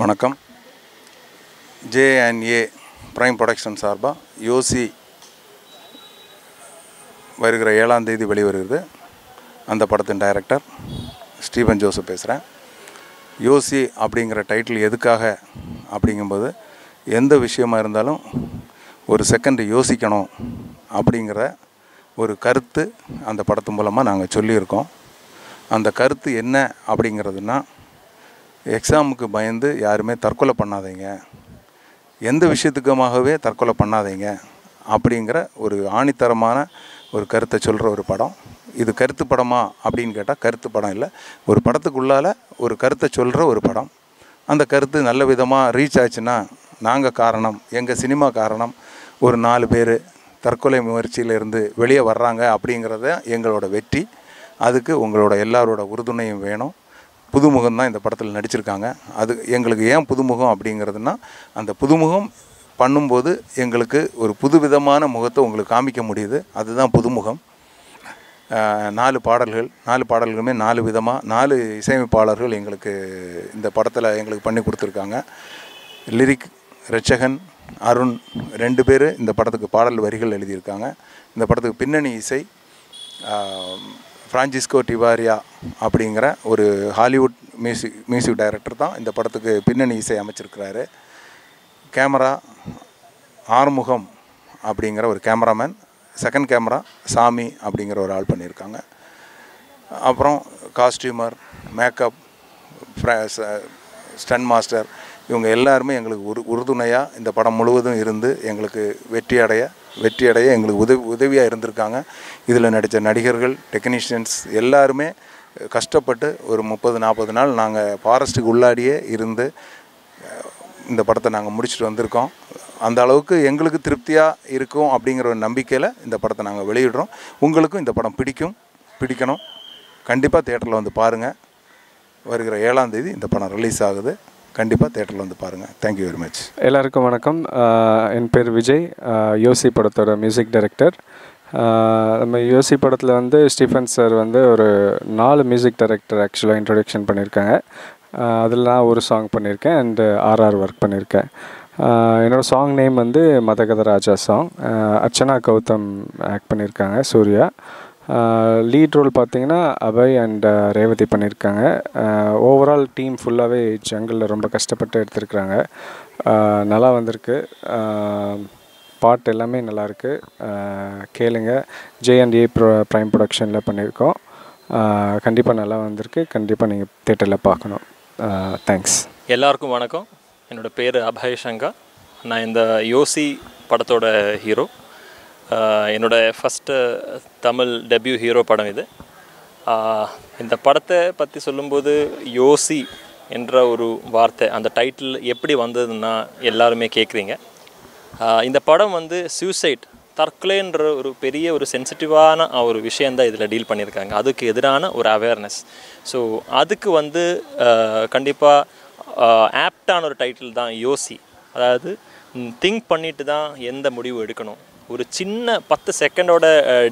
வணக்கம். JNA prime production சார்பாக யோசி வருகிற ஏழாம் தேதி வெளிவருகிறது. அந்த படத்தின் டைரக்டர் ஸ்டீபன் ஜோசப் பேசுகிறேன் யோசி அப்படிங்கிற டைட்டில் எதுக்காக அப்படிங்கும்போது எந்த விஷயமா இருந்தாலும் ஒரு செகண்ட் யோசிக்கணும் அப்படிங்கிற ஒரு கருத்து அந்த படத்து மூலமாக நாங்கள் சொல்லியிருக்கோம். அந்த கருத்து என்ன அப்படிங்கிறதுனா எக்ஸாமுக்கு பயந்து யாருமே தற்கொலை பண்ணாதீங்க. எந்த விஷயத்துக்குமாகவே தற்கொலை பண்ணாதீங்க. அப்படிங்கிற ஒரு ஆணித்தரமான ஒரு கருத்தை சொல்கிற ஒரு படம். இது கருத்து படமா அப்படின்னு கேட்டால் கருத்து படம் இல்லை. ஒரு படத்துக்குள்ளால் ஒரு கருத்தை சொல்கிற ஒரு படம். அந்த கருத்து நல்ல விதமாக ரீச் ஆச்சுன்னா நாங்கள் காரணம் எங்கள் சினிமா காரணம். ஒரு நாலு பேர் தற்கொலை முயற்சியிலிருந்து வெளியே வர்றாங்க அப்படிங்கிறத எங்களோட வெற்றி. அதுக்கு உங்களோட எல்லாரோட உறுதுணையும் வேணும். புதுமுகம் தான் இந்த படத்தில் நடிச்சிருக்காங்க. அது எங்களுக்கு ஏன் புதுமுகம் அப்படிங்கிறதுனா அந்த புதுமுகம் பண்ணும்போது எங்களுக்கு ஒரு புதுவிதமான முகத்தை உங்களுக்கு காமிக்க முடியுது. அதுதான் புதுமுகம். நாலு பாடல்கள் நாலு பாடல்களுமே நாலு விதமாக நாலு இசையமைப்பாளர்கள் எங்களுக்கு இந்த படத்தில் எங்களுக்கு பண்ணி கொடுத்துருக்காங்க. லிரிக் ரட்சகன் அருண் ரெண்டு பேர் இந்த படத்துக்கு பாடல் வரிகள் எழுதியிருக்காங்க. இந்த படத்துக்கு பின்னணி இசை ஃப்ரான்சிஸ்கோ டிவாரியா அப்படிங்கிற ஒரு ஹாலிவுட் மியூசிக் மியூசிக் டைரக்டர் தான் இந்த படத்துக்கு பின்னணி இசை அமைச்சிருக்கிறாரு. கேமரா ஆறுமுகம் அப்படிங்கிற ஒரு கேமராமேன் செகண்ட் கேமரா சாமி அப்படிங்கிற ஒரு ஆள் பண்ணியிருக்காங்க. அப்புறம் காஸ்டியூமர் மேக்கப் ஸ்டன் மாஸ்டர் இவங்க எல்லாருமே எங்களுக்கு உரு உறுதுணையாக இந்த படம் முழுவதும் இருந்து எங்களுக்கு வெற்றி அடைய வெற்றி அடைய எங்களுக்கு உதவி உதவியாக இருந்திருக்காங்க. இதில் நடித்த நடிகர்கள் டெக்னீஷியன்ஸ் எல்லாருமே கஷ்டப்பட்டு ஒரு முப்பது நாற்பது நாள் நாங்கள் ஃபாரஸ்ட்டுக்கு உள்ளாடியே இருந்து இந்த படத்தை நாங்கள் முடிச்சுட்டு வந்திருக்கோம். அந்த அளவுக்கு எங்களுக்கு திருப்தியாக இருக்கும் அப்படிங்கிற ஒரு நம்பிக்கையில் இந்த படத்தை நாங்கள் வெளியிடுறோம். உங்களுக்கும் இந்த படம் பிடிக்கும் பிடிக்கணும். கண்டிப்பாக தேட்டரில் வந்து பாருங்கள் வருகிற ஏழாம் தேதி இந்த படம் ரிலீஸ் ஆகுது. கண்டிப்பாக தேட்டரில் வந்து பாருங்கள் தேங்க்யூ வெரி மச் எல்லாருக்கும் வணக்கம். என் பேர் விஜய். யோசி படத்தோட மியூசிக் டைரக்டர் நம்ம யோசி படத்தில் வந்து ஸ்டீஃபன் சார் வந்து ஒரு நாலு மியூசிக் டைரக்டர் ஆக்சுவலாக இன்ட்ரொடக்ஷன் பண்ணியிருக்காங்க. அதில் நான் ஒரு சாங் பண்ணியிருக்கேன் அண்டு ஆர்ஆர் ஒர்க் பண்ணியிருக்கேன். என்னோடய என்னோட சாங் நேம் வந்து மதகத ராஜா சாங் அர்ச்சனா கௌதம் ஆக்ட் பண்ணியிருக்காங்க சூர்யா. லீட் ரோல் பார்த்தீங்கன்னா அபய் அண்ட் ரேவதி பண்ணியிருக்காங்க. ஓவரால் டீம் ஃபுல்லாகவே ஜங்கிளில் ரொம்ப கஷ்டப்பட்டு எடுத்திருக்கிறாங்க. நல்லா வந்திருக்கு. பாட்டு எல்லாமே நல்லாயிருக்கு கேளுங்க. J and A pro prime ப்ரொடக்ஷனில் பண்ணியிருக்கோம். கண்டிப்பாக நல்லா வந்திருக்கு. கண்டிப்பாக நீங்கள் தேட்டரில் பார்க்கணும். தேங்க்ஸ் எல்லாருக்கும் வணக்கம். என்னோடய பேர் அபய் சங்கா. நான் இந்த யோசி படத்தோட ஹீரோ என்னோடய என்னோட ஃபஸ்ட்டு தமிழ் டெபியூ ஹீரோ படம் இது. இந்த படத்தை பற்றி சொல்லும்போது யோசி என்ற ஒரு வார்த்தை அந்த டைட்டில் எப்படி வந்ததுன்னா எல்லாருமே கேட்குறீங்க இந்த படம் வந்து சூசைட் தற்கொலைன்ற ஒரு பெரிய ஒரு சென்சிட்டிவான ஒரு விஷயந்தான் இதில் டீல் பண்ணியிருக்காங்க. அதுக்கு எதிரான ஒரு அவேர்னஸ் ஸோ அதுக்கு வந்து கண்டிப்பாக ஆப்டான ஒரு டைட்டில் தான் யோசி. அதாவது திங்க் பண்ணிட்டு தான் எந்த முடிவு எடுக்கணும். ஒரு சின்ன பத்து செகண்டோட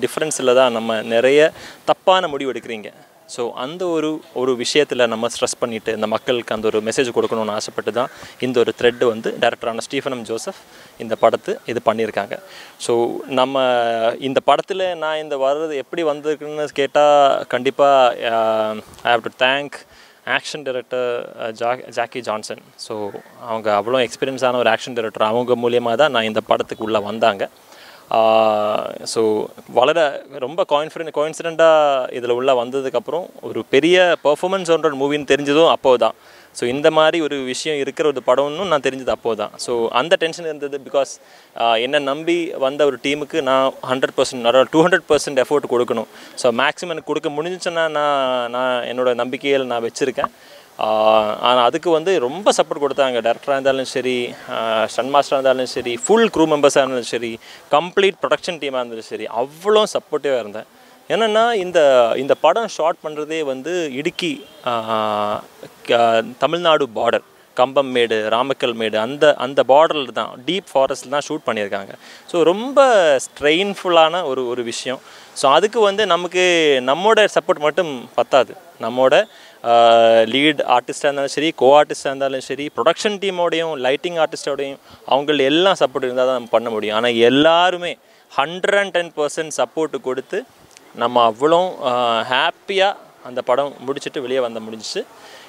டிஃப்ரென்ஸில் தான் நம்ம நிறைய தப்பான முடிவு எடுக்கிறீங்க. ஸோ அந்த ஒரு ஒரு விஷயத்தில் நம்ம ஸ்ட்ரெஸ் பண்ணிவிட்டு இந்த மக்களுக்கு அந்த ஒரு மெசேஜ் கொடுக்கணும்னு ஆசைப்பட்டு தான் இந்த ஒரு த்ரெட் வந்து டேரக்டரான ஸ்டீஃபனம் ஜோசப் இந்த படத்து இது பண்ணியிருக்காங்க. ஸோ நம்ம இந்த படத்தில் நான் இந்த வர்றது எப்படி வந்திருக்குன்னு கேட்டால் கண்டிப்பாக I have to thank action director Jha Jackie Johnson. So அவங்க அவ்வளோ எக்ஸ்பீரியன்ஸான ஒரு ஆக்ஷன் டைரக்டர் அவங்க மூலியமாக தான் நான் இந்த படத்துக்கு உள்ளே வந்தாங்க. ஸோ வளர ரொம்ப கான்ஃபிடென்ட் கோயின்சிடெண்ட்டாக இதில் உள்ள வந்ததுக்கப்புறம் ஒரு பெரிய பர்ஃபாமன்ஸ் ஒன்ற மூவின்னு தெரிஞ்சதும் அப்போது தான் ஸோ இந்த மாதிரி ஒரு விஷயம் இருக்கிற ஒரு படம்னு நான் தெரிஞ்சது அப்போ தான் ஸோ அந்த டென்ஷன் இருந்தது பிகாஸ் என்னை நம்பி வந்த ஒரு டீமுக்கு நான் hundred percent two hundred percent effort கொடுக்கணும். ஸோ மேக்ஸிமம் எனக்கு கொடுக்க முடிஞ்சிச்சுன்னா நான் நான் என்னோடய நம்பிக்கையில் நான் வச்சுருக்கேன். ஆனால் அதுக்கு வந்து ரொம்ப சப்போர்ட் கொடுத்தாங்க. டேரக்டராக இருந்தாலும் சரி ஸ்டன் மாஸ்டராக இருந்தாலும் சரி ஃபுல் க்ரூ மெம்பர்ஸாக இருந்தாலும் சரி கம்ப்ளீட் ப்ரொடக்ஷன் டீமாக இருந்தாலும் சரி அவ்வளோ சப்போர்ட்டிவாக இருந்தேன். என்னென்னா இந்த இந்த படம் ஷார்ட் பண்ணுறதே வந்து இடுக்கி தமிழ்நாடு பார்டர் கம்பம் மேடு ராமக்கல் மேடு அந்த அந்த பார்டரில் தான் டீப் ஃபாரஸ்ட்டில் தான் ஷூட் பண்ணியிருக்காங்க. ஸோ ரொம்ப ஸ்ட்ரெயின்ஃபுல்லான ஒரு ஒரு விஷயம். ஸோ அதுக்கு வந்து நமக்கு நம்மோட சப்போர்ட் மட்டும் பத்தாது. நம்மோட லீட் ஆர்டிஸ்டாக இருந்தாலும் சரி கோ ஆர்டிஸ்டாக இருந்தாலும் சரி ப்ரொடக்ஷன் டீமோடையும் லைட்டிங் ஆர்டிஸ்டோடையும் அவங்கள எல்லாம் சப்போர்ட் இருந்தால் தான் நம்ம பண்ண முடியும். ஆனால் எல்லாருமே hundred and ten percent support கொடுத்து நம்ம அவ்வளோ ஹாப்பியாக அந்த படம் முடிச்சுட்டு வெளியே வந்த முடிஞ்சிச்சு.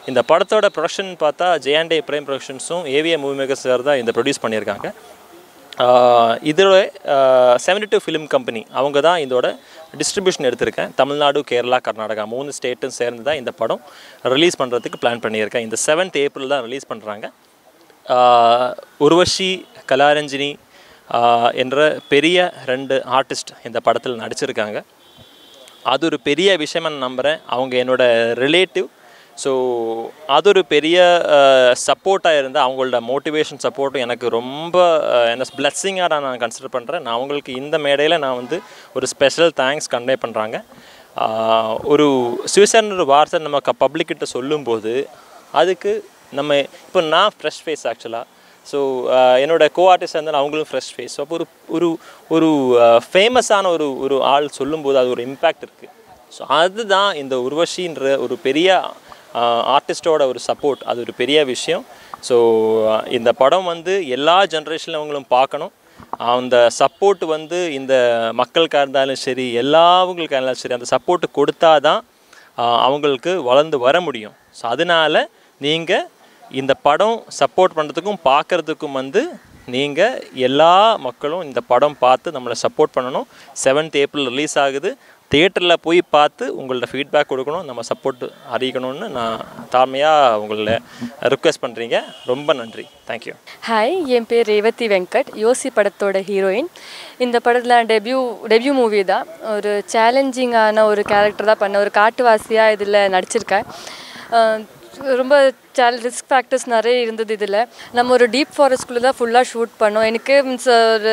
இந்த படத்தோட ப்ரொடக்ஷன் பார்த்தா ஜெயாண்டே பிரேம் ப்ரொடக்ஷன்ஸும் ஏவிஏ மூவி மேக்கர்ஸ் சார் தான் இந்த ப்ரொடியூஸ் பண்ணியிருக்காங்க. இதோட செவன்டி டூ ஃபிலிம் கம்பெனி அவங்க தான் இதோட டிஸ்ட்ரிபியூஷன் எடுத்திருக்கேன். தமிழ்நாடு கேரளா கர்நாடகா மூணு ஸ்டேட்டும் சேர்ந்து தான் இந்த படம் ரிலீஸ் பண்ணுறதுக்கு பிளான் பண்ணியிருக்கேன். இந்த செவன்த் ஏப்ரல் தான் ரிலீஸ் பண்ணுறாங்க உர்வஷி கலாரஞ்சினி என்ற பெரிய ரெண்டு ஆர்டிஸ்ட் இந்த படத்தில் நடிச்சிருக்காங்க. அது ஒரு பெரிய விஷயமா நான் நம்புகிறேன் அவங்க என்னோட ரிலேட்டிவ் ஸோ அது ஒரு பெரிய சப்போர்ட்டாக இருந்தால் அவங்களோட மோட்டிவேஷன் சப்போர்ட்டும் எனக்கு ரொம்ப என்ன பிளஸ்ஸிங்காக நான் கன்சிடர் பண்ணுறேன் நான் அவங்களுக்கு இந்த மேடையில் நான் வந்து ஒரு ஸ்பெஷல் தேங்க்ஸ் கன்வே பண்ணுறாங்க ஒரு சுயசன் ஒரு வார்த்தை நம்ம க பப்ளிக்கிட்ட சொல்லும்போது அதுக்கு நம்ம இப்போ நான் ஃப்ரெஷ் ஃபேஸ் ஆக்சுவலாக ஸோ என்னோட கோ ஆர்டிஸ்ட் இருந்தாலும் அவங்களும் ஃப்ரெஷ் ஃபேஸ் அப்போ ஒரு ஒரு ஒரு ஃபேமஸான ஒரு ஒரு ஆள் சொல்லும்போது அது ஒரு இம்பேக்ட் இருக்குது ஸோ அதுதான் இந்த உருவஷின்ற ஒரு பெரிய ஆர்டிஸ்டோட ஒரு சப்போர்ட் அது ஒரு பெரிய விஷயம். ஸோ இந்த படம் வந்து எல்லா ஜென்ரேஷன்லவங்களும் பார்க்கணும். அந்த சப்போர்ட் வந்து இந்த மக்களுக்காக இருந்தாலும் சரி எல்லாவங்களுக்காக இருந்தாலும் சரி அந்த சப்போர்ட் கொடுத்தா தான் அவங்களுக்கு வளர்ந்து வர முடியும். ஸோ அதனால் நீங்கள் இந்த படம் சப்போர்ட் பண்ணுறதுக்கும் பார்க்குறதுக்கும் வந்து நீங்கள் எல்லா மக்களும் இந்த படம் பார்த்து நம்மளை சப்போர்ட் பண்ணணும். செவன்த் ஏப்ரல் ரிலீஸ் ஆகுது. தியேட்டரில் போய் பார்த்து உங்களோட ஃபீட்பேக் கொடுக்கணும் நம்ம சப்போர்ட் அறிவிக்கணும்னு நான் தாழ்மையாக உங்களை ரிக்வெஸ்ட் பண்ணுறீங்க ரொம்ப நன்றி. தேங்க்யூ ஹாய் என் பேர் ரேவதி வெங்கட். யோசி படத்தோட ஹீரோயின் இந்த படத்தில் டெபியூ டெபியூ மூவி தான். ஒரு சேலஞ்சிங்கான ஒரு கேரக்டர் தான் பண்ண ஒரு காட்டுவாசியாக இதில் நடிச்சிருக்கேன். ரொம்ப சேல் ரிஸ்க் ஃபேக்டர்ஸ் நிறைய இருந்தது இதில். நம்ம ஒரு டீப் ஃபாரஸ்ட்குள்ளே தான் ஃபுல்லாக ஷூட் பண்ணோம். எனக்கு மீன்ஸ் ஒரு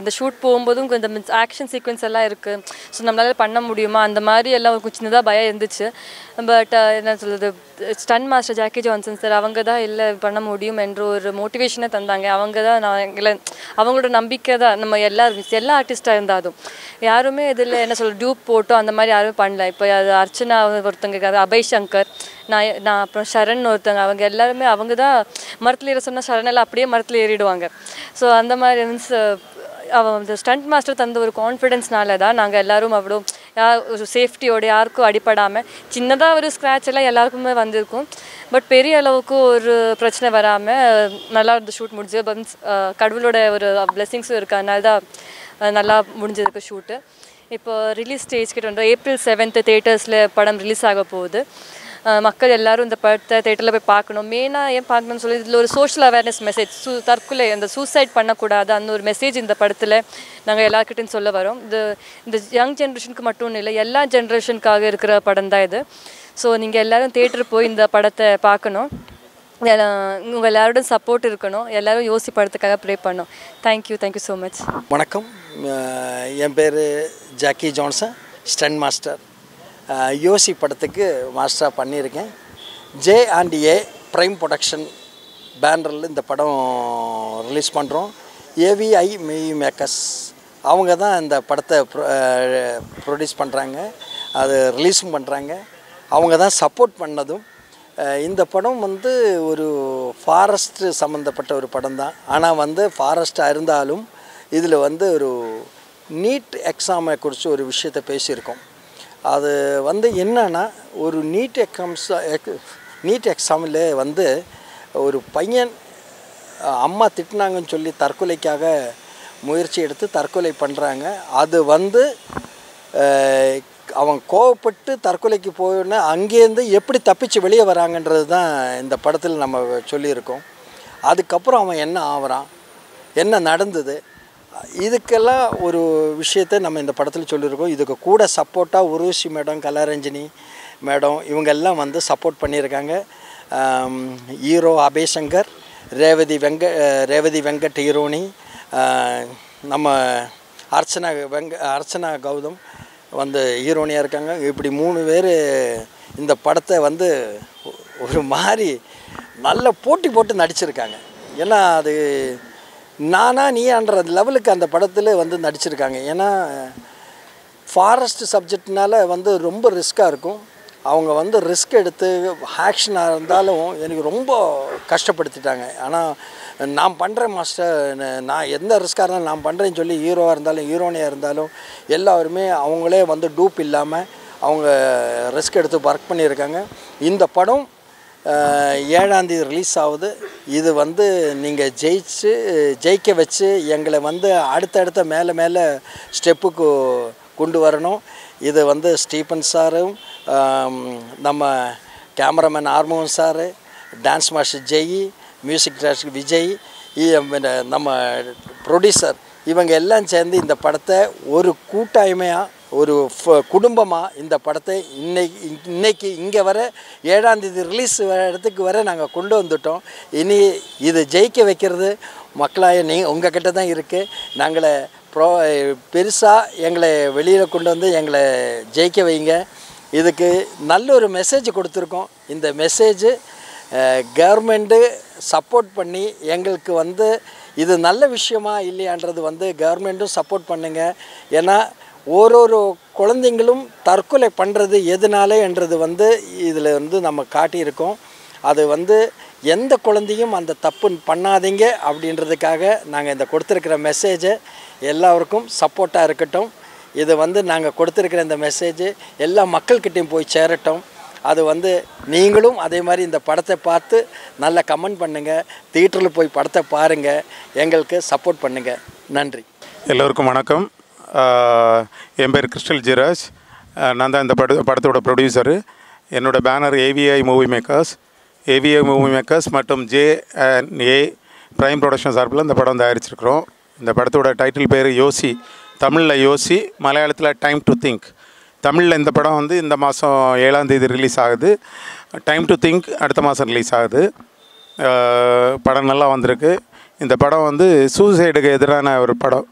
இந்த ஷூட் போகும்போதும் கொஞ்சம் மீன்ஸ் ஆக்ஷன் சீக்வன்ஸ் எல்லாம் இருக்குது ஸோ நம்மளால் பண்ண முடியுமா? அந்த மாதிரி எல்லாம் கொஞ்சம் சின்னதாக பயம் இருந்துச்சு. பட் என்ன சொல்கிறது stunt master Jackie Johnson sir அவங்க தான் இல்லை பண்ண முடியும் என்ற ஒரு மோட்டிவேஷனை தந்தாங்க. அவங்க தான் நான் எங்களை அவங்களோட நம்பிக்கை தான். நம்ம எல்லாரும் எல்லா ஆர்டிஸ்ட்டாக இருந்தாலும் யாருமே இதில் என்ன சொல்கிறது டியூப் போட்டோ அந்த மாதிரி யாருமே பண்ணல. இப்போ அது அர்ச்சனா ஒருத்தங்க அபய் சங்கர். நான் நான் அப்புறம் சரண் ஒருத்தங்க அவங்க எல்லாருமே அவங்க தான் மரத்தில் ஏற சொன்னால் சரண் எல்லாம் அப்படியே மரத்தில் ஏறிடுவாங்க. ஸோ அந்த மாதிரி மீன்ஸ் அவன் அந்த ஸ்டண்ட் மாஸ்டர் தந்த ஒரு கான்ஃபிடென்ஸ்னால தான் நாங்கள் எல்லோரும் அவ்வளோ யார் ஒரு சேஃப்டியோட யாருக்கும் அடிப்படாமல் சின்னதாக ஒரு ஸ்க்ராட்ச் எல்லாம் எல்லாருக்குமே வந்திருக்கும். பட் பெரிய அளவுக்கு ஒரு பிரச்சனை வராமல் நல்லா இருந்து ஷூட் முடிஞ்சு பன்ஸ் கடவுளோட ஒரு பிளெஸிங்ஸும் இருக்கு. அதனால தான் நல்லா முடிஞ்சிருக்கு ஷூட்டு இப்போ ரிலீஸ் ஸ்டேஜ் கிட்ட வந்து ஏப்ரல் செவன்த்து தேட்டர்ஸில் படம் ரிலீஸ் ஆக போகுது மக்கள் எல்லாரும் இந்த படத்தை தேட்டரில் போய் பார்க்கணும் மெயினாக ஏன் பார்க்கணும்னு சொல்லி இதில் ஒரு சோஷியல் அவேர்னஸ் மெசேஜ் சூ தற்கொலை அந்த சூசைட் பண்ணக்கூடாது அந்த ஒரு மெசேஜ் இந்த படத்தில் நாங்கள் எல்லாருக்கிட்டையும் சொல்ல வரோம் இது இந்த யங் ஜென்ரேஷனுக்கு மட்டும் இல்லை எல்லா ஜென்ரேஷனுக்காக இருக்கிற படம் தான் இது ஸோ நீங்கள் எல்லோரும் தேட்டர் போய் இந்த படத்தை பார்க்கணும் உங்கள் எல்லாரோட சப்போர்ட் இருக்கணும் எல்லாரும் யோசி படத்துக்காக ப்ரே பண்ணோம் தேங்க்யூ தேங்க்யூ ஸோ மச் வணக்கம் என் பேர் ஜாக்கி ஜான்சன் ஸ்டன் மாஸ்டர் யோசி படத்துக்கு மாஸ்டராக பண்ணியிருக்கேன். J and A prime production பேனரில் இந்த படம் ரிலீஸ் பண்ணுறோம் ஏவிஐ மெய் மேக்கர்ஸ் அவங்க தான் இந்த படத்தை ப்ரொடியூஸ் பண்ணுறாங்க அது ரிலீஸும் பண்ணுறாங்க அவங்க தான் சப்போர்ட் பண்ணதும் இந்த படம் வந்து ஒரு ஃபாரஸ்ட்டு சம்மந்தப்பட்ட ஒரு படம் தான். ஆனால் வந்து ஃபாரஸ்ட்டாக இருந்தாலும் இதில் வந்து ஒரு நீட் எக்ஸாமை குறித்து ஒரு விஷயத்தை பேசியிருக்கோம். அது வந்து என்னென்னா ஒரு நீட் எக்ஸாம்ஸ் நீட் எக்ஸாமில் வந்து ஒரு பையன் அம்மா திட்டினாங்கன்னு சொல்லி தற்கொலைக்காக முயற்சி எடுத்து தற்கொலை பண்ணுறாங்க அது வந்து அவன் கோவப்பட்டு தற்கொலைக்கு போயிடனே அங்கேருந்து எப்படி தப்பிச்சு வெளியே வராங்கன்றது தான் இந்த படத்தில் நம்ம சொல்லியிருக்கோம். அதுக்கப்புறம் அவன் என்ன ஆகிறான்? என்ன நடந்தது? இதுக்கெல்லாம் ஒரு விஷயத்தை நம்ம இந்த படத்தில் சொல்லியிருக்கோம். இதுக்கு கூட சப்போர்ட்டாக உருவசி மேடம் கலாரஞ்சினி மேடம் இவங்கெல்லாம் வந்து சப்போர்ட் பண்ணியிருக்காங்க. ஹீரோ அபேசங்கர் ரேவதி வெங்க ரேவதி வெங்கட் ஹீரோனி நம்ம அர்ச்சனா வெங்க அர்ச்சனா கௌதம் வந்து ஹீரோனியாக இருக்காங்க. இப்படி மூணு பேர் இந்த படத்தை வந்து ஒரு மாதிரி நல்ல போட்டி போட்டு நடிச்சிருக்காங்க. ஏன்னா அது நானா நீயான்ற லெவலுக்கு அந்த படத்தில் வந்து நடிச்சிருக்காங்க. ஏன்னா ஃபாரஸ்ட் சப்ஜெக்ட்னால வந்து ரொம்ப ரிஸ்க்காக இருக்கும். அவங்க வந்து ரிஸ்க் எடுத்து ஆக்ஷனாக இருந்தாலும் எனக்கு ரொம்ப கஷ்டப்படுத்திட்டாங்க. ஆனால் நான் பண்ணுறேன் மாஸ்டர் நான் எந்த ரிஸ்க்காக இருந்தாலும் நான் பண்ணுறேன்னு சொல்லி ஹீரோவாக இருந்தாலும் ஹீரோனியாக இருந்தாலும் எல்லாருமே அவங்களே வந்து டூப் இல்லாமல் அவங்க ரிஸ்க் எடுத்து ஒர்க் பண்ணியிருக்காங்க. இந்த படம் ஏழாந்தேதி ரிலீஸ் ஆகுது. இது வந்து நீங்கள் ஜெயிச்சு ஜெயிக்க வச்சு எங்களை வந்து அடுத்தடுத்த மேலே மேலே ஸ்டெப்புக்கு கொண்டு வரணும். இது வந்து ஸ்டீபன் சாரும் நம்ம cameraman R Mohan sir dance master Jai music director Vijay நம்ம ப்ரொடியூசர் இவங்க எல்லாம் சேர்ந்து இந்த படத்தை ஒரு கூட்டாய்மையாக ஒரு குடும்பமாக இந்த படத்தை இன்னைக்கு இன்னைக்கு இங்கே வர ஏழாம் தேதி ரிலீஸ் இடத்துக்கு வர நாங்கள் கொண்டு வந்துட்டோம். இனி இது ஜெயிக்க வைக்கிறது மக்களாக நீ உங்கள் கிட்ட தான் இருக்குது நாங்களை ப்ரோ பெருசாக எங்களை வெளியில் கொண்டு வந்து எங்களை ஜெயிக்க வைங்க. இதுக்கு நல்ல ஒரு மெசேஜ் கொடுத்துருக்கோம். இந்த மெசேஜ் கவர்மெண்ட்டு சப்போர்ட் பண்ணி எங்களுக்கு வந்து இது நல்ல விஷயமா இல்லையான்றது வந்து கவர்மெண்ட்டும் சப்போர்ட் பண்ணுங்கள் ஏன்னா ஒரு ஒரு குழந்தைங்களும் தற்கொலை பண்ணுறது எதனால என்றது வந்து இதில் வந்து நம்ம காட்டியிருக்கோம். அது வந்து எந்த குழந்தையும் அந்த தப்பு பண்ணாதீங்க அப்படின்றதுக்காக நாங்கள் இந்த கொடுத்துருக்கிற மெசேஜை எல்லாருக்கும் சப்போர்ட்டாக இருக்கட்டும். இது வந்து நாங்கள் கொடுத்துருக்கிற இந்த மெசேஜ் எல்லா மக்கள்கிட்டையும் போய் சேரட்டும். அது வந்து நீங்களும் அதே மாதிரி இந்த படத்தை பார்த்து நல்லா கமெண்ட் பண்ணுங்கள் தியேட்டரில் போய் படத்தை பாருங்கள் எங்களுக்கு சப்போர்ட் பண்ணுங்கள் நன்றி. எல்லோருக்கும் வணக்கம். என் பேர் கிறிஸ்டல் ஜிராஜ். நான் தான் இந்த பட படத்தோட ப்ரொடியூசரு என்னோட banner AVI movie makers AVI movie makers மற்றும் J and A prime production சார்பில் இந்த படம் தயாரிச்சிருக்கிறோம். இந்த படத்தோட டைட்டில் பேர் யோசி. தமிழில் யோசி மலையாளத்தில் டைம் டு திங்க் தமிழில் இந்த படம் வந்து இந்த மாதம் ஏழாம் தேதி ரிலீஸ் ஆகுது. டைம் டு திங்க் அடுத்த மாதம் ரிலீஸ் ஆகுது. படம் நல்லா வந்திருக்கு. இந்த படம் வந்து சூசைடுக்கு எதிரான ஒரு படம்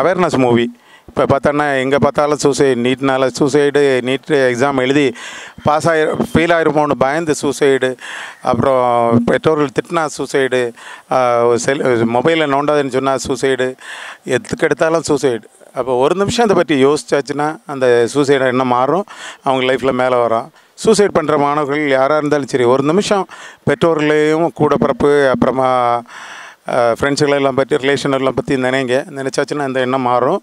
அவேர்னஸ் மூவி இப்போ பார்த்தோன்னா எங்கே பார்த்தாலும் சூசைடு நீட்னால சூசைடு நீட் எக்ஸாம் எழுதி பாஸ் ஆகி ஃபெயில் ஆகிருமோன்னு பயந்து சூசைடு அப்புறம் பெற்றோர்கள் திட்டினா சூசைடு செல் மொபைலில் நோண்டாதுன்னு சொன்னால் சூசைடு எதுக்கு எடுத்தாலும் சூசைடு. அப்போ ஒரு நிமிஷம் அதை பற்றி யோசிச்சாச்சுன்னா அந்த சூசைடை என்ன மாறும்? அவங்க லைஃப்பில் மேலே வரும். சூசைட் பண்ணுற மாணவர்கள் யாராக இருந்தாலும் சரி ஒரு நிமிஷம் பெற்றோர்களையும் கூட பிறப்பு அப்புறமா ஃப்ரெண்ட்ஸுகளெல்லாம் பற்றி ரிலேஷன் எல்லாம் பற்றி நினைங்க. நினச்சாச்சுன்னா இந்த எண்ணம் மாறும்.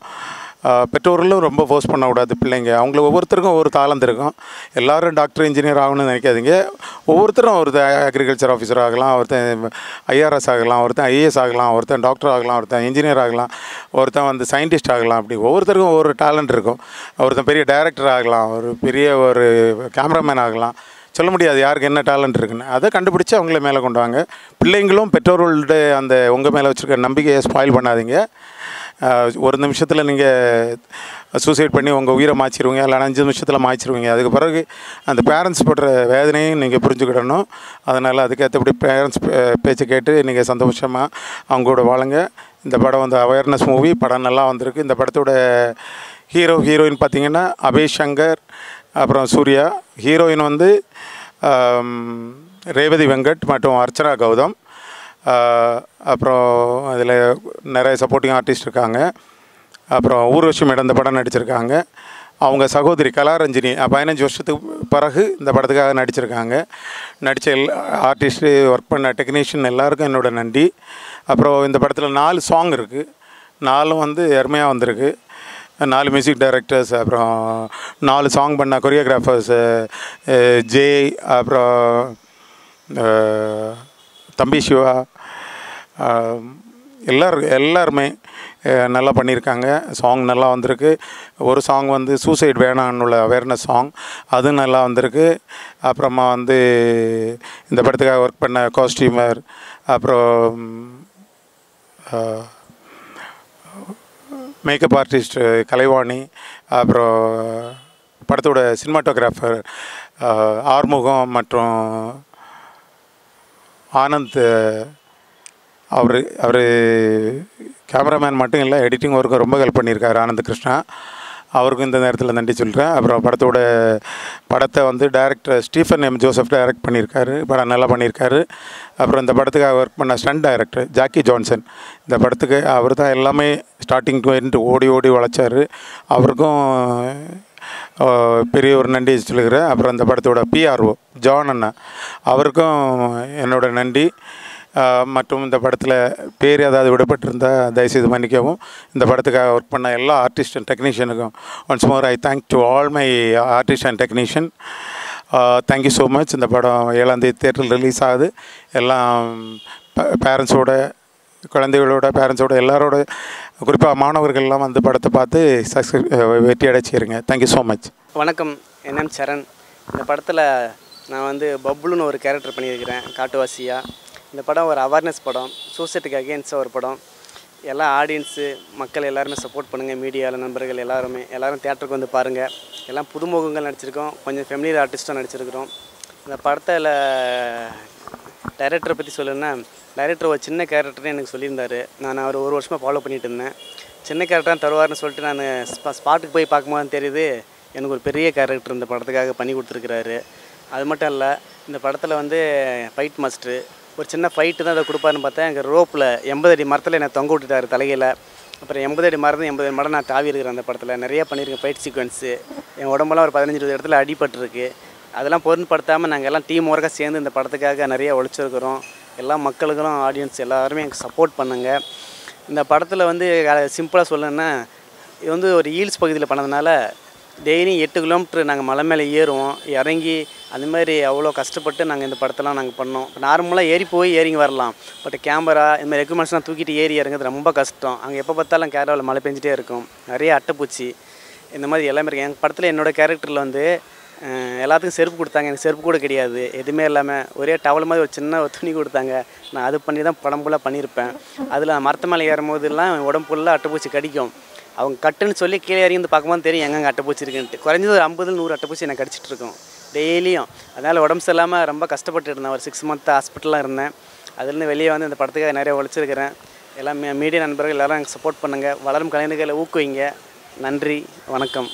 பெற்றோர்களும் ரொம்ப ஃபோர்ஸ் பண்ணக்கூடாது பிள்ளைங்க. அவங்கள ஒவ்வொருத்தருக்கும் ஒவ்வொரு தாளம் இருக்கும். எல்லாரும் டாக்டர் இன்ஜினியர் ஆகணும்னு நினைக்காதீங்க. ஒவ்வொருத்தரும் ஒருத்தன் அக்ரிகல்ச்சர் ஆஃபீஸர் ஆகலாம் ஒருத்தன் ஐஆர்எஸ் ஆகலாம் ஒருத்தன் ஐஏஎஸ் ஆகலாம் ஒருத்தன் டாக்டர் ஆகலாம் ஒருத்தன் இன்ஜினியர் ஆகலாம் ஒருத்தன் வந்து சயின்டிஸ்ட் ஆகலாம் அப்படி. ஒவ்வொருத்தருக்கும் ஒவ்வொரு டேலண்ட் இருக்கும். ஒருத்தன் பெரிய டைரக்டர் ஆகலாம் ஒரு பெரிய ஒரு கேமராமேன் ஆகலாம். சொல்ல முடியாது யாருக்கு என்ன டேலண்ட் இருக்குன்னு. அதை கண்டுபிடிச்சி அவங்கள மேலே கொண்டு வாங்க. பிள்ளைங்களும் பெற்றோர்களோட அந்த உங்கள் மேலே வச்சுருக்க நம்பிக்கையை ஸ்பாயில் பண்ணாதீங்க. ஒரு நிமிஷத்தில் நீங்கள் சூசைட் பண்ணி உங்கள் உயிரை மாய்ச்சிருவீங்க இல்லை அஞ்சு நிமிஷத்தில் மாய்ச்சிருவீங்க. அதுக்கு பிறகு அந்த பேரண்ட்ஸ் படுற வேதனையும் நீங்கள் புரிஞ்சுக்கிடணும். அதனால் அதுக்கேற்றபடி பேரண்ட்ஸ் பேச்சை கேட்டு நீங்கள் சந்தோஷமாக அவங்க கூட வாழுங்க. இந்த படம் வந்து அவேர்னஸ் மூவி படம் நல்லா வந்திருக்கு. இந்த படத்தோட ஹீரோ ஹீரோயின் பார்த்தீங்கன்னா அபய் சங்கர் அப்புறம் சூர்யா ஹீரோயின் வந்து ரேவதி வெங்கட் மற்றும் அர்ச்சனா கௌதம். அப்புறம் அதில் நிறைய சப்போர்ட்டிங் ஆர்டிஸ்ட் இருக்காங்க. அப்புறம் ஊர்வஷி மேடம் இந்த படம் நடிச்சிருக்காங்க. அவங்க சகோதரி கலாரஞ்சினி பதினஞ்சு வருஷத்துக்கு பிறகு இந்த படத்துக்காக நடிச்சிருக்காங்க. நடித்த எல் ஆர்டிஸ்ட்டு ஒர்க் பண்ண டெக்னீஷியன் எல்லாருக்கும் என்னோடய நன்றி. அப்புறம் இந்த படத்தில் நாலு சாங் இருக்குது நாலும் வந்து அருமையாக வந்திருக்கு. நாலு மியூசிக் டைரக்டர்ஸ் அப்புறம் நாலு சாங் பண்ண கொரியோகிராஃபர்ஸு ஜே அப்புறம் தம்பி சிவா எல்லார் எல்லாருமே நல்லா பண்ணியிருக்காங்க சாங் நல்லா வந்திருக்கு. ஒரு சாங் வந்து சூசைட் வேணான்னு உள்ள அவேர்னஸ் சாங் அதுவும் நல்லா வந்திருக்கு. அப்புறமா வந்து இந்த படத்துக்காக ஒர்க் பண்ண காஸ்டியூமர் அப்புறம் மேக்கப் ஆர்டிஸ்ட் கலைவாணி அப்புறம் uh, படத்தோட சினிமாட்டோகிராஃபர் uh, ஆறுமுகம் மற்றும் ஆனந்த் அவர் அவர் கேமராமேன் மட்டும் இல்லை எடிட்டிங் ஒர்க்கு ரொம்ப ஹெல்ப் பண்ணியிருக்காரு ஆனந்த் கிருஷ்ணா. அவருக்கும் இந்த நேரத்தில் நன்றி சொல்கிறேன் அப்புறம் படத்தோட படத்தை வந்து director Stephen M Joseph direct பண்ணியிருக்காரு. படம் நல்லா பண்ணியிருக்காரு. அப்புறம் இந்த படத்துக்காக ஒர்க் பண்ண ஸ்டண்ட் டைரக்டர் ஜாக்கி ஜான்சன். இந்த படத்துக்கு அவர் தான் எல்லாமே ஸ்டார்டிங் டு எண்ட் ஓடி ஓடி உழைச்சார். அவருக்கும் பெரிய ஒரு நன்றி சொல்லுகிறேன். அப்புறம் இந்த படத்தோட பிஆர்ஓ ஜான் அண்ணா. அவருக்கும் என்னோடய நன்றி. மற்றும் இந்த படத்தில் பேர் ஏதாவது விடுபட்டிருந்தால் தயவுசெய்து மன்னிக்கவும். இந்த படத்துக்காக ஒர்க் பண்ண எல்லா artist and டெக்னீஷியனுக்கும் once more I thank to all my artist and technician thank you so much இந்த படம் ஏழாந்தேதி தேட்டரில் ரிலீஸ் ஆகுது. எல்லாம் பேரண்ட்ஸோட குழந்தைகளோட பேரண்ட்ஸோட எல்லாரோட குறிப்பாக மாணவர்கள்லாம் வந்து படத்தை பார்த்து சக்ஸஸ் வெற்றி அடைச்சிருங்க. தேங்க்யூ ஸோ மச் வணக்கம். என் நேம் சரண். இந்த படத்தில் நான் வந்து பப்ளுன்னு ஒரு கேரக்டர் பண்ணியிருக்கிறேன். காட்டுவாசியாக இந்த படம் ஒரு அவேர்னஸ் படம் சூசைட்டுக்கு அகேன்ஸ்டாக ஒரு படம். எல்லா ஆடியன்ஸு மக்கள் எல்லாருமே சப்போர்ட் பண்ணுங்கள் மீடியாவில் நண்பர்கள் எல்லாருமே. எல்லாரும் தேட்டருக்கு வந்து பாருங்கள் எல்லாம் புதுமுகங்கள் நடிச்சிருக்கோம். கொஞ்சம் ஃபெமிலியர் ஆர்டிஸ்ட்டும் நடிச்சிருக்கிறோம். இந்த படத்தில் டைரக்டரை பற்றி சொல்லணுன்னா டைரக்டர் ஒரு சின்ன கேரக்டர்னு எனக்கு சொல்லியிருந்தார். நான் அவர் ஒரு வருஷமாக ஃபாலோ பண்ணிட்டு இருந்தேன். சின்ன கேரக்டராக தருவார்னு சொல்லிட்டு நான் ஸ்பா ஸ்பாட்டுக்கு போய் பார்க்கும்போது தெரியுது எனக்கு ஒரு பெரிய கேரக்டர் இந்த படத்துக்காக பண்ணி கொடுத்துருக்குறாரு. அது மட்டும் இல்லை இந்த படத்தில் வந்து ஃபைட் மாஸ்டரு ஒரு சின்ன ஃபைட்டு தான் அதை கொடுப்பாருன்னு பார்த்தேன். எங்கள் ரோப்பில் எண்பது அடி மரத்தில் என்னை தொங்க விட்டுட்டார் தலையில். அப்புறம் எண்பது அடி மரம் எண்பது அடி மரம் நான் தாவி இருக்கிறேன் அந்த படத்தில். நிறைய பண்ணியிருக்கேன் ஃபைட் சீக்வன்ஸு என் உடம்பெல்லாம் ஒரு பதினஞ்சு இருபது இடத்துல அடிபட்டுருக்கு. அதெல்லாம் பொருட்படுத்தாமல் நாங்கள் எல்லாம் டீம் ஒர்க்காக சேர்ந்து இந்த படத்துக்காக நிறைய ஒழிச்சிருக்கிறோம் எல்லா மக்களுக்கும் ஆடியன்ஸ் எல்லாருமே எனக்கு சப்போர்ட் பண்ணுங்க. இந்த படத்தில் வந்து சிம்பிளாக சொல்லணுன்னா இது வந்து ஒரு ஹீல்ஸ் பகுதியில் பண்ணதுனால டெய்லியும் எட்டு கிலோமீட்டர் நாங்கள் மலை மேலே ஏறுவோம். இறங்கி அந்த மாதிரி அவ்வளோ கஷ்டப்பட்டு நாங்கள் இந்த படத்தெல்லாம் நாங்கள் பண்ணோம். நார்மலாக ஏறி போய் ஏறிங்க வரலாம். பட் கேமரா இந்த மாதிரி எக்யூப்மெண்ட்ஸ்லாம் தூக்கிட்டு ஏறி இறங்குறது ரொம்ப கஷ்டம். அங்கே எப்போ பார்த்தாலும் கேரளாவில் மழை பெஞ்சிட்டே இருக்கும். நிறைய அட்டைப்பூச்சி. இந்த மாதிரி எல்லாமே இருக்கும் எங்கள் படத்தில் என்னோட கேரக்டரில் வந்து எல்லாத்துக்கும் செருப்பு கொடுத்தாங்க. எனக்கு செருப்பு கூட கிடையாது. எதுவுமே இல்லாமல் ஒரே டவல் மாதிரி ஒரு சின்ன ஒரு துணி கொடுத்தாங்க. நான் அது பண்ணி தான் படம் ஃபுல்லாக பண்ணியிருப்பேன். அதில் மரத்து மேலே ஏறும் போதெல்லாம் உடம்பு ஃபுல்லாக அட்டைப்பூச்சி கடிக்கும். அவங்க கட்டுன்னு சொல்லி கீழே இறங்கி வந்து பார்க்கும்போது தெரியும் எங்கெங்க அட்டைப்பூச்சி இருக்குன்ட்டு குறைஞ்சது ஒரு ஐம்பது நூறு அட்டைப்பூச்சி எனக்கு கடிச்சிட்டு இருக்கும். டெய்லியும். அதனால் உடம்பு சரியில்லாமல் ரொம்ப கஷ்டப்பட்டு இருந்தேன். ஒரு சிக்ஸ் மந்த் ஹாஸ்பிட்டலாக இருந்தேன். அதுலேருந்து வெளியே வந்து இந்த படத்துக்காக நிறைய உழைச்சிருக்கிறேன் எல்லாம் மீடியா நண்பர்கள் எல்லாரும் எனக்கு சப்போர்ட் பண்ணுங்கள் வளரும் கலைஞர்களை ஊக்குவிங்க. நன்றி. வணக்கம்.